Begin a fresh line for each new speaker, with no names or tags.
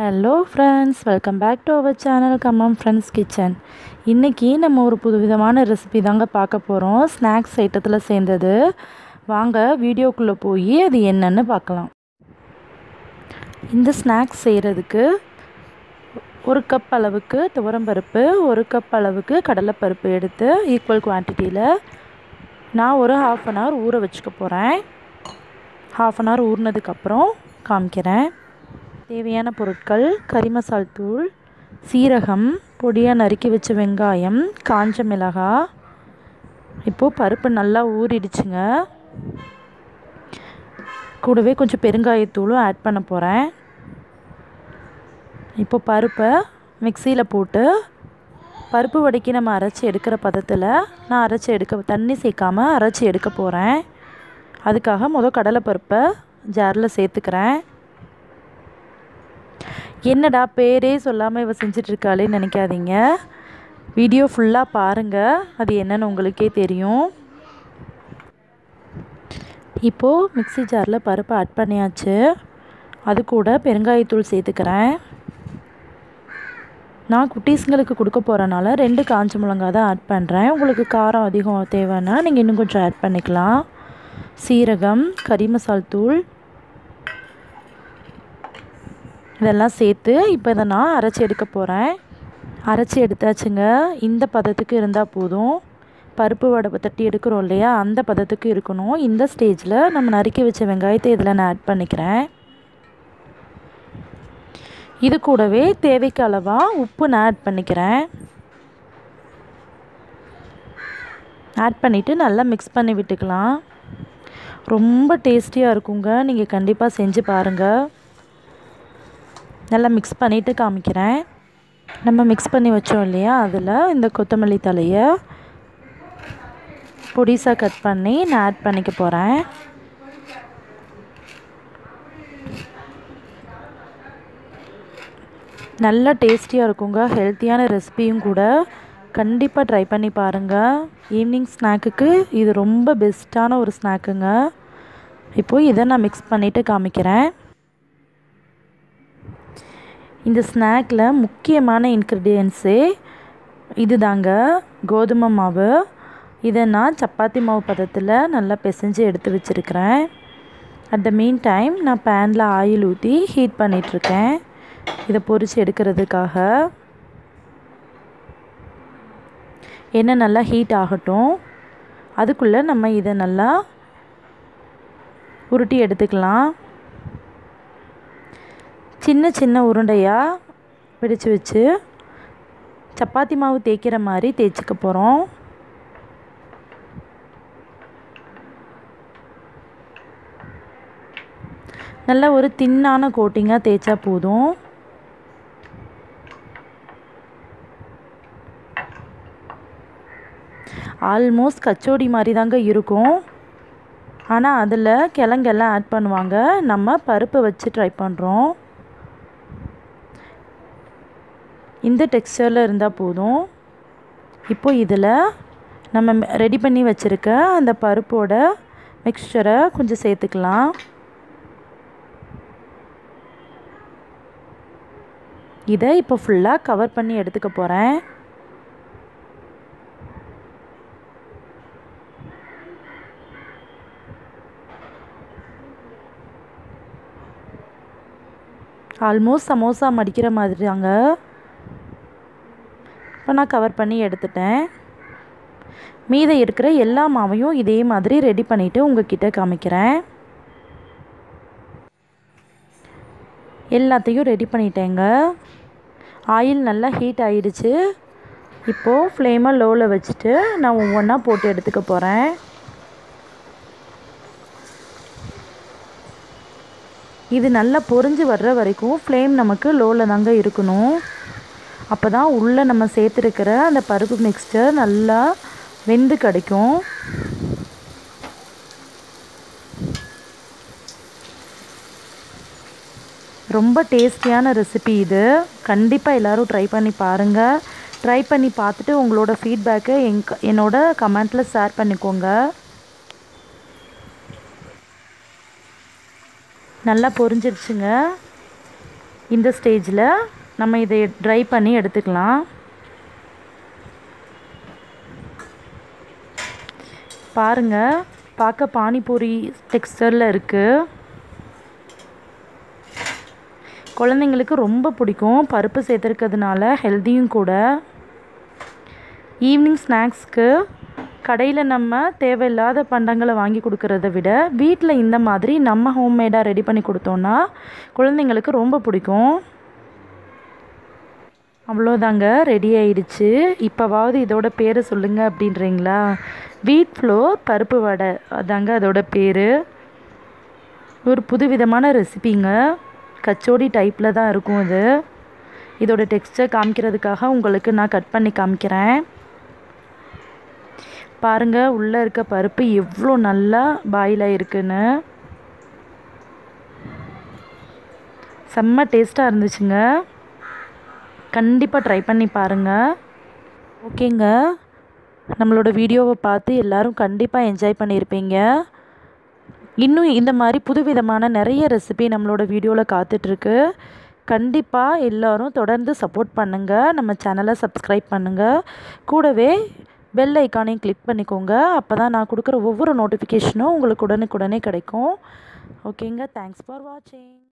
Hello friends welcome back to our channel Khammam friends kitchen இன்றைக்கி நம்ம ஒரு புதுவிதமான ரெசிபி தாங்க பார்க்க போகிறோம் ஸ்நாக்ஸ் ஐட்டத்தில் சேர்ந்தது. வாங்க வீடியோக்குள்ளே போய் அது என்னென்னு பார்க்கலாம். இந்த ஸ்நாக்ஸ் செய்கிறதுக்கு ஒரு கப் அளவுக்கு துவரம்பருப்பு ஒரு கப் அளவுக்கு கடலைப்பருப்பு எடுத்து ஈக்குவல் குவான்டிட்டியில் நான் ஒரு ஹாஃப் அன் ஹவர் ஊற வச்சுக்க போகிறேன் ஹாஃப் அன் ஹவர் ஊறினதுக்கப்புறம் காமிக்கிறேன். தேவையான பொருட்கள் கரிமசால் தூள் சீரகம் பொடியாக நறுக்கி வச்ச வெங்காயம் காஞ்ச மிளகாய் இப்போது பருப்பு நல்லா ஊறிடுச்சுங்க. கூடவே கொஞ்சம் பெருங்காயத்தூளும் ஆட் பண்ண போகிறேன் இப்போ பருப்பை மிக்சியில் போட்டு பருப்பு வடைக்கு நம்ம அரைச்சி எடுக்கிற பதத்தில் நான் அரைச்சி எடுக்க தண்ணி சேர்க்காமல் அரைச்சி எடுக்க போகிறேன் அதுக்காக முதல் கடலைப்பருப்பை ஜாரில் சேர்த்துக்கிறேன். என்னடா பேரே சொல்லாமல் இவ செஞ்சிட்ருக்காளே நினைக்காதீங்க. வீடியோ ஃபுல்லாக பாருங்கள் அது என்னென்னு உங்களுக்கே தெரியும். இப்போது மிக்ஸி ஜாரில் பருப்பு ஆட் பண்ணியாச்சு. அது கூட பெருங்காயத்தூள் சேர்த்துக்கிறேன். நான் குட்டீஸுங்களுக்கு கொடுக்க போகிறனால ரெண்டு காஞ்ச மிளகாய் தான் ஆட் பண்ணுறேன் உங்களுக்கு காரம் அதிகம் தேவைன்னா நீங்கள் இன்னும் கொஞ்சம் ஆட் பண்ணிக்கலாம். சீரகம் கறி மசால் தூள் இதெல்லாம் சேர்த்து இப்போ இதை நான் அரைச்சி எடுக்க போகிறேன் அரைச்சி எடுத்தாச்சுங்க. இந்த பதத்துக்கு இருந்தால் போதும். பருப்பு வடை தட்டி எடுக்கிறோம் இல்லையா? அந்த பதத்துக்கு இருக்கணும். இந்த ஸ்டேஜில் நம்ம நறுக்கி வச்ச வெங்காயத்தை இதில் நான் ஆட் பண்ணிக்கிறேன். இது கூடவே தேவைக்கு அளவாக உப்பு நான் ஆட் பண்ணிக்கிறேன். ஆட் பண்ணிவிட்டு நல்லா மிக்ஸ் பண்ணி விட்டுக்கலாம். ரொம்ப டேஸ்டியாக இருக்குங்க. நீங்கள் கண்டிப்பாக செஞ்சு பாருங்கள் நல்லா மிக்ஸ் பண்ணிவிட்டு காமிக்கிறேன். நம்ம மிக்ஸ் பண்ணி வச்சோம் இல்லையா? அதில் இந்த கொத்தமல்லி தலையை பொடிசாக கட் பண்ணி நான் ஆட் பண்ணிக்க போகிறேன் நல்லா டேஸ்டியாக இருக்குங்க. ஹெல்த்தியான ரெசிபியும் கூட கண்டிப்பாக ட்ரை பண்ணி பாருங்கள் ஈவினிங் ஸ்நாக்குக்கு இது ரொம்ப பெஸ்ட்டான ஒரு ஸ்நாக்குங்க இப்போது இதை நான் மிக்ஸ் பண்ணிவிட்டு காமிக்கிறேன். இந்த ஸ்நாக்கில் முக்கியமான இன்க்ரீடியன்ஸே இது தாங்க கோதுமை மாவு. இதை நான் சப்பாத்தி மாவு பதத்தில் நல்லா பிசைஞ்சு எடுத்து வச்சுருக்கிறேன். அட் த மீன் டைம் நான் பேனில் ஆயில் ஊற்றி ஹீட் பண்ணிகிட்ருக்கேன் இதை பொரித்து எடுக்கிறதுக்காக. எண்ணெய் நல்லா ஹீட் ஆகட்டும். அதுக்குள்ளே நம்ம இதை நல்லா உருட்டி எடுத்துக்கலாம். சின்ன சின்ன உருண்டையாக பிடிச்சு வச்சு சப்பாத்தி மாவு தேய்க்கிற மாதிரி தேய்ச்சிக்க போகிறோம் நல்ல ஒரு தின்னான கோட்டிங்காக தேய்ச்சா போதும். ஆல்மோஸ்ட் கச்சோடி மாதிரி தாங்க இருக்கும். ஆனால் அதில் கிழங்கெல்லாம் ஆட் பண்ணுவாங்க. நம்ம பருப்பு வச்சு ட்ரை பண்ணுறோம் இந்த டெக்ஸ்டரில் இருந்தால் போதும். இப்போ இதில் நம்ம ரெடி பண்ணி வச்சுருக்க அந்த பருப்போட மிக்சரை கொஞ்சம் சேர்த்துக்கலாம். இதை இப்போ ஃபுல்லாக கவர் பண்ணி எடுத்துக்க போகிறேன் ஆல்மோஸ்ட் சமோசா மடிக்கிற மாதிரி தாங்க. இப்போ நான் கவர் பண்ணி எடுத்துட்டேன். மீதை இருக்கிற எல்லா மாவையும் இதே மாதிரி ரெடி பண்ணிவிட்டு உங்ககிட்ட காமிக்கிறேன். எல்லாத்தையும் ரெடி பண்ணிட்டேங்க. ஆயில் நல்லா ஹீட் ஆயிடுச்சு. இப்போது ஃப்ளேமை லோவில் வச்சுட்டு நான் ஒவ்வொன்றா போட்டு எடுத்துக்க போகிறேன் இது நல்லா பொறிஞ்சு வர்ற வரைக்கும் ஃப்ளேம் நமக்கு லோவில் தாங்க இருக்கணும். அப்போ தான் உள்ளே நம்ம சேர்த்துருக்கிற அந்த பருப்பு மிக்ஸ்டர் நல்லா வெந்து கிடைக்கும். ரொம்ப டேஸ்டியான ரெசிபி இது. கண்டிப்பாக எல்லோரும் ட்ரை பண்ணி பாருங்கள் ட்ரை பண்ணி பார்த்துட்டு உங்களோட ஃபீட்பேக்கை எங் என்னோட கமெண்ட்டில் ஷேர் பண்ணிக்கோங்க. நல்லா பொரிஞ்சிருச்சுங்க. இந்த ஸ்டேஜில் நம்ம இதை ட்ரை பண்ணி எடுத்துக்கலாம். பாருங்கள் பார்க்க பானிபூரி டெக்ஸ்டரில் இருக்குது குழந்தைங்களுக்கு ரொம்ப பிடிக்கும். பருப்பு சேர்த்துருக்கிறதுனால ஹெல்த்தியும் கூட. ஈவினிங் ஸ்நாக்ஸ்க்கு கடையில் நம்ம தேவையில்லாத பண்டங்களை வாங்கி கொடுக்கறத விட வீட்டில் இந்த மாதிரி நம்ம ஹோம்மேடாக ரெடி பண்ணி கொடுத்தோன்னா குழந்தைங்களுக்கு ரொம்ப பிடிக்கும். அவ்வளோதாங்க ரெடி ஆயிடுச்சு. இப்போவாவது இதோட பேரை சொல்லுங்கள் அப்படின்றீங்களா? வீட் ஃப்ளோர் பருப்பு வடை. அதாங்க அதோட பேர். ஒரு புதுவிதமான ரெசிபிங்க கச்சோடி டைப்பில் தான் இருக்கும் இது இதோட டெக்ஸ்டர் காமிக்கிறதுக்காக உங்களுக்கு நான் கட் பண்ணி காமிக்கிறேன். பாருங்கள் உள்ளே இருக்க பருப்பு எவ்வளோ நல்லா பாயில் ஆகிருக்குன்னு செம்ம டேஸ்ட்டாக இருந்துச்சுங்க. கண்டிப்பாக ட்ரை பண்ணி பாருங்கள் ஓகேங்க. நம்மளோட வீடியோவை பார்த்து எல்லோரும் கண்டிப்பாக என்ஜாய் பண்ணியிருப்பீங்க இன்னும் இந்த மாதிரி புதுவிதமான நிறைய ரெசிபி நம்மளோட வீடியோவில் காத்துட்ருக்கு. கண்டிப்பாக எல்லோரும் தொடர்ந்து சப்போர்ட் பண்ணுங்கள் நம்ம சேனலை சப்ஸ்கிரைப் பண்ணுங்கள் கூடவே பெல் ஐக்கானையும் கிளிக் பண்ணிக்கோங்க. அப்போ தான் நான் கொடுக்குற ஒவ்வொரு நோட்டிஃபிகேஷனும் உங்களுக்கு உடனுக்குடனே கிடைக்கும். ஓகேங்க. தேங்க்ஸ் ஃபார் வாட்சிங்